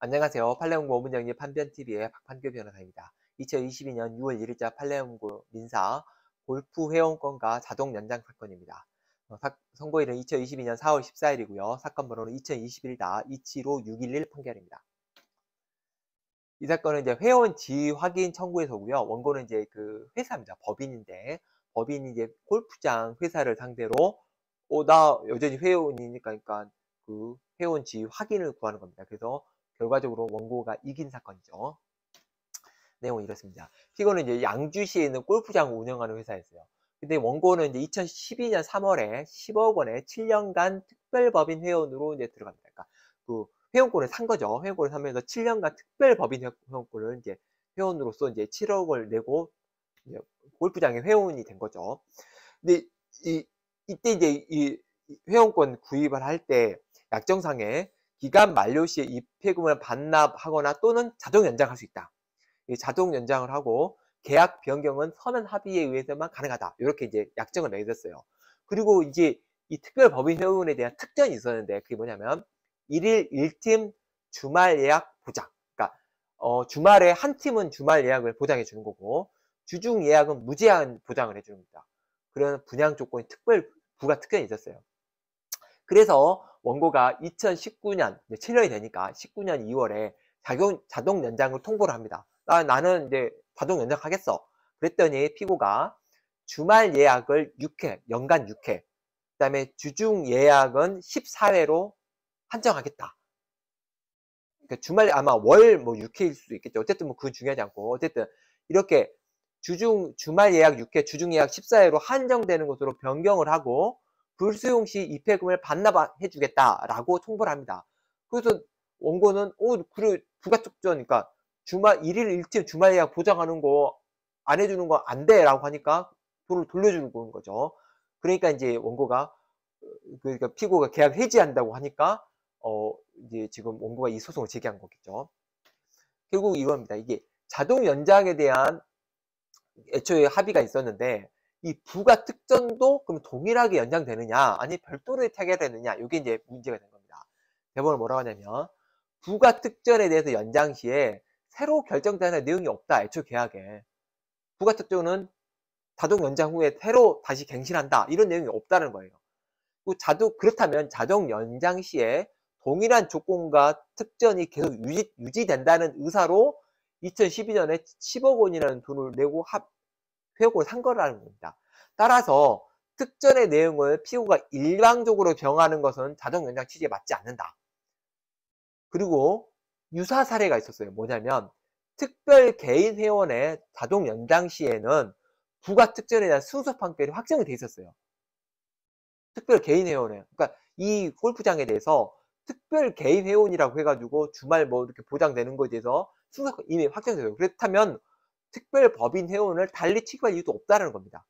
안녕하세요. 팔레온고 오문정리 판변TV의 박판규 변호사입니다. 2022년 6월 1일자 팔레온고 민사 골프 회원권과 자동 연장 사건입니다. 어, 사, 선고일은 2022년 4월 14일이고요. 사건 번호는 2021-275611 판결입니다. 이 사건은 이제 회원 지위 확인 청구에서고요. 원고는 이제 그 회사입니다. 법인인데 법인이 이제 골프장 회사를 상대로 어, 나 여전히 회원이니까 그러니까 그 회원 지위 확인을 구하는 겁니다. 그래서 결과적으로 원고가 이긴 사건이죠. 내용은 이렇습니다. 피고는 이제 양주시에 있는 골프장을 운영하는 회사였어요. 근데 원고는 이제 2012년 3월에 10억 원의 7년간 특별법인 회원으로 이제 들어갑니다. 그러니까 그 회원권을 산 거죠. 회원권을 사면서 7년간 특별법인 회원권을 이제 회원으로서 이제 7억을 내고 이제 골프장의 회원이 된 거죠. 근데 이 이때 이제 이 회원권 구입을 할 때 약정상에 기간 만료 시에 입회금을 반납하거나 또는 자동 연장할 수 있다. 자동 연장을 하고 계약 변경은 서면 합의에 의해서만 가능하다. 이렇게 이제 약정을 맺었어요. 그리고 이제 이 특별 법인 회원에 대한 특전이 있었는데 그게 뭐냐면 일일 1팀 주말 예약 보장. 그러니까 어, 주말에 한 팀은 주말 예약을 보장해 주는 거고 주중 예약은 무제한 보장을 해 겁니다. 그런 분양 조건이 특별 부가 특전이 있었어요. 그래서 원고가 2019년 7년이 되니까 19년 2월에 자동, 자동 연장을 통보를 합니다. 나, 나는 이제 자동 연장하겠어. 그랬더니 피고가 주말 예약을 6회, 연간 6회, 그 다음에 주중 예약은 14회로 한정하겠다. 그러니까 주말 아마 월 뭐 6회일 수도 있겠죠. 어쨌든 뭐 그건 중요하지 않고 어쨌든 이렇게 주중 주말 예약 6회, 주중 예약 14회로 한정되는 것으로 변경을 하고 불수용 시 입회금을 반납해 주겠다라고 통보를 합니다. 그래서 원고는 어 그래 부가특전 그러니까 주말 일일 일팀 주말 예약 보장하는 거 안 해주는 거 안 돼라고 하니까 돈을 돌려주는 거죠. 그러니까 이제 원고가 그러니까 피고가 계약 해지한다고 하니까 어 이제 지금 원고가 이 소송을 제기한 거겠죠. 결국 이겁니다. 이게 자동 연장에 대한 애초에 합의가 있었는데 이 부가 특전도 그럼 동일하게 연장되느냐 아니 별도로 타결되느냐 이게 이제 문제가 된 겁니다. 대법원 뭐라고 하냐면 부가 특전에 대해서 연장 시에 새로 결정되는 내용이 없다. 애초 계약에. 부가 특전은 자동 연장 후에 새로 다시 갱신한다. 이런 내용이 없다는 거예요. 자동 그렇다면 자동 연장 시에 동일한 조건과 특전이 계속 유지, 유지된다는 의사로 2012년에 10억 원이라는 돈을 내고 합, 회원권을 산 거라는 겁니다. 따라서 특전의 내용을 피고가 일방적으로 병하는 것은 자동 연장 취지에 맞지 않는다. 그리고 유사 사례가 있었어요. 뭐냐면 특별 개인 회원의 자동 연장 시에는 부가 특전에 대한 승소 판결이 확정이 돼 있었어요. 특별 개인 회원에. 그러니까 이 골프장에 대해서 특별 개인 회원이라고 해가지고 주말 뭐 이렇게 보장되는 것에 대해서 승소 이미 확정돼요. 그렇다면 특별 법인 회원을 달리 취급할 이유도 없다는 겁니다.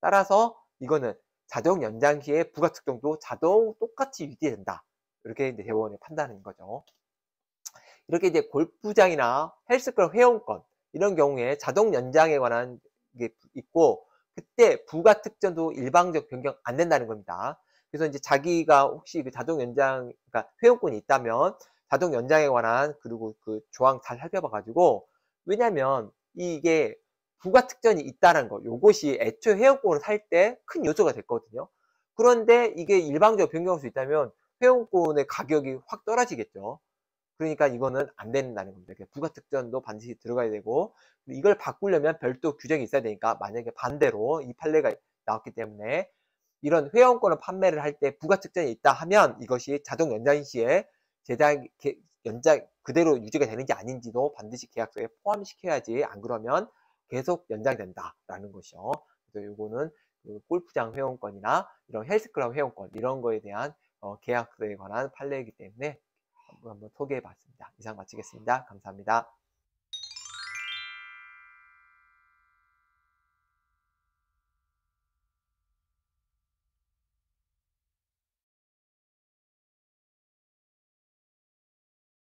따라서 이거는 자동 연장 시에 부가 특정도 자동 똑같이 유지된다. 이렇게 이제 대법원이 판단하는 거죠. 이렇게 이제 골프장이나 헬스클럽 회원권 이런 경우에 자동 연장에 관한 게 있고 그때 부가 특정도 일방적 변경 안 된다는 겁니다. 그래서 이제 자기가 혹시 그 자동 연장, 그러니까 회원권이 있다면 자동 연장에 관한 그리고 그 조항 잘 살펴봐 가지고 왜냐면 이게 부가 특전이 있다는 거, 요것이 애초 회원권을 살 때 큰 요소가 됐거든요. 그런데 이게 일방적으로 변경할 수 있다면 회원권의 가격이 확 떨어지겠죠. 그러니까 이거는 안 된다는 겁니다. 부가 특전도 반드시 들어가야 되고 이걸 바꾸려면 별도 규정이 있어야 되니까 만약에 반대로 이 판례가 나왔기 때문에 이런 회원권을 판매를 할 때 부가 특전이 있다 하면 이것이 자동 연장 시에 제작 연장 그대로 유지가 되는지 아닌지도 반드시 계약서에 포함시켜야지 안 그러면 계속 연장된다라는 것이요. 그래서 이거는 그 골프장 회원권이나 이런 헬스클럽 회원권 이런 거에 대한 어, 계약서에 관한 판례이기 때문에 한번 소개해 봤습니다. 이상 마치겠습니다. 감사합니다.